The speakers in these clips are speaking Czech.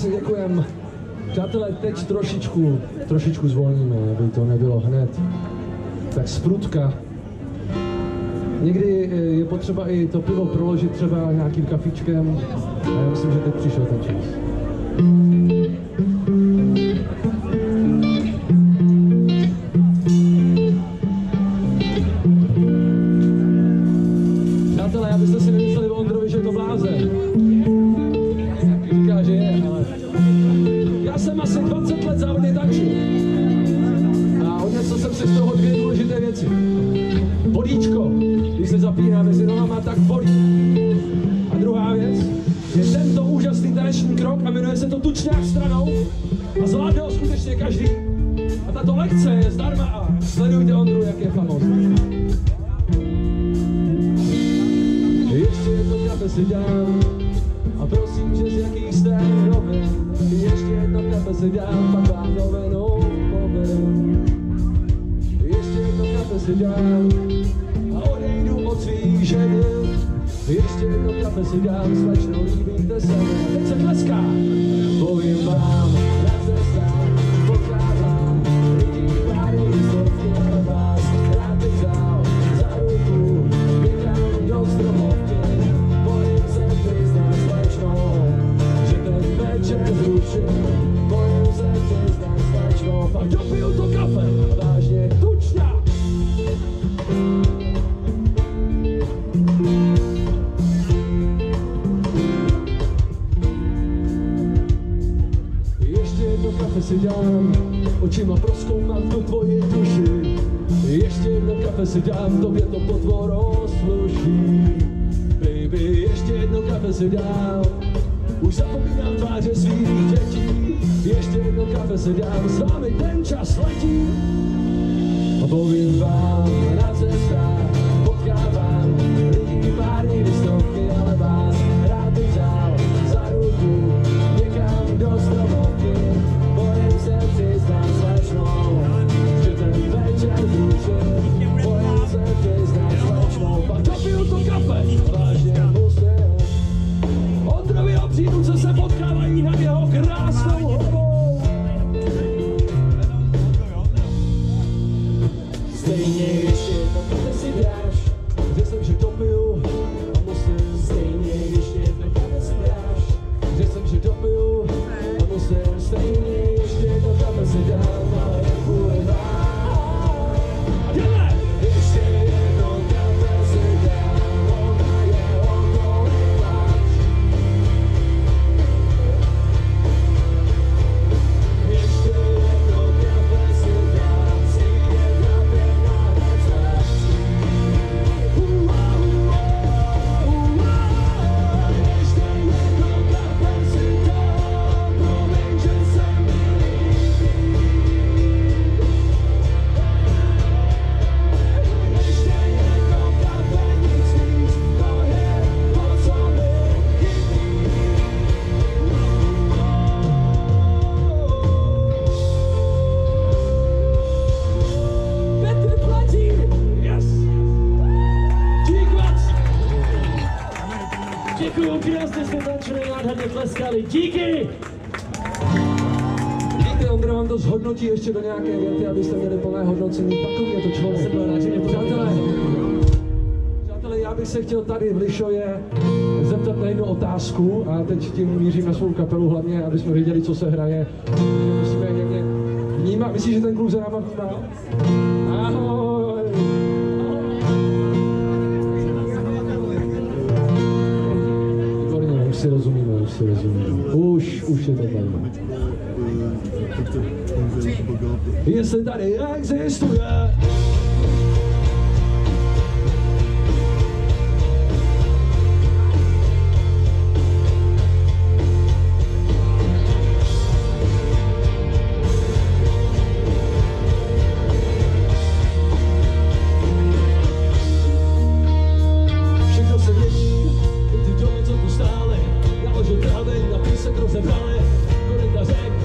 Krásně, děkujem. Přátelé, teď trošičku, trošičku zvolníme, aby to nebylo hned. Tak sprutka. Někdy eh, je potřeba i to pivo proložit třeba nějakým kafičkem. A já myslím, že teď přišel ten čas. Tato lekce je zdarma a sledujte Ondru, jak je famózní. Ještě jedno kafe si dám a prosím, že z jakých jste novin. Ještě jedno kafe si dám, pak vám novinou povím. Ještě jedno kafe si dám a odejdu od svých ženy. Ještě jedno kafe si dám, slečno, líbíte se teď se tleská. Povím vám, pak dopiju to kafe, vážně jedno kafe si dám, očima proskoumat tu tvoji duši. Ještě jedno kafe si dám, tobě to potvor osluší. Baby, ještě jedno kafe si dám, už zapomínám tváře svých dětí. Ještě jedno kafe si dám, s vámi ten čas letí. A povím vám, na cestách potkávám Stejně ještě jedno kafe Děkuju, krásně jsme tančili, nádherně tleskali. Díky! Díky, Ondra vám to zhodnotí ještě do nějaké věty, abyste měli plné hodnocení. Takový je to člověk. Jsem byl rád, že mě Přátelé, Přátelé, já bych se chtěl tady v Lišově zeptat na jednu otázku a teď tím mířím na svou kapelu hlavně, aby jsme věděli, co se hraje. Musíme někde vnímat. Myslíš, že ten kluk za náma vnímá? Ahoj! Si rozumíme, už si rozumíme. Už, už je to tady. Jestli tady existuje Kolejna pisze, drodze panie, kolejna rzeka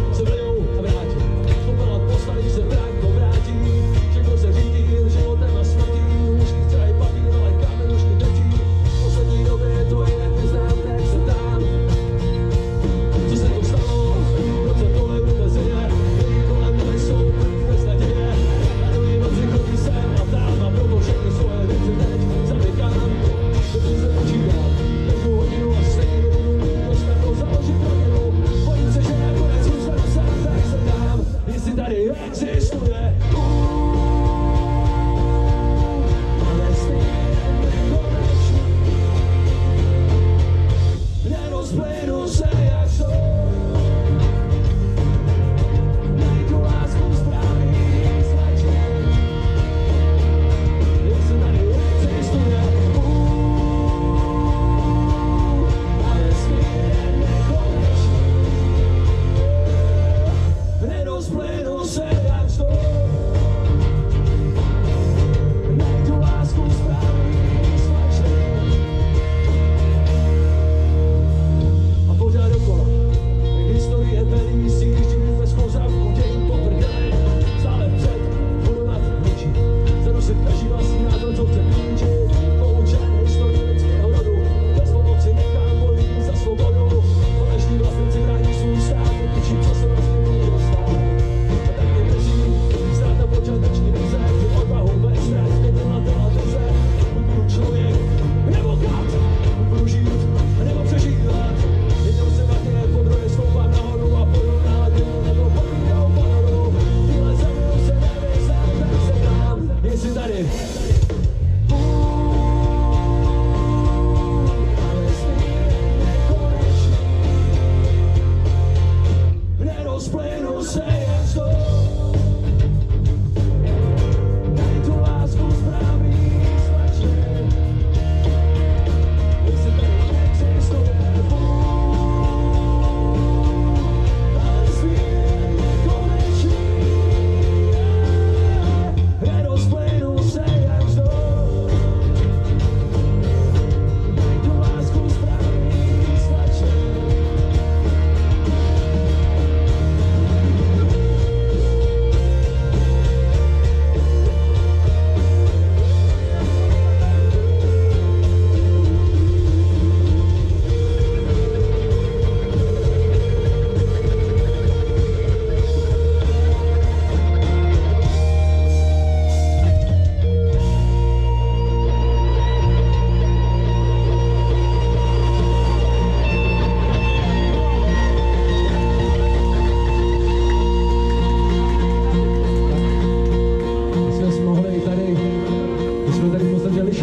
走在人群。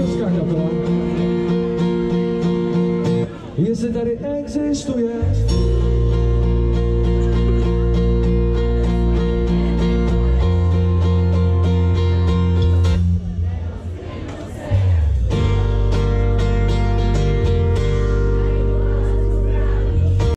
česká kapela. Jestli tady existuje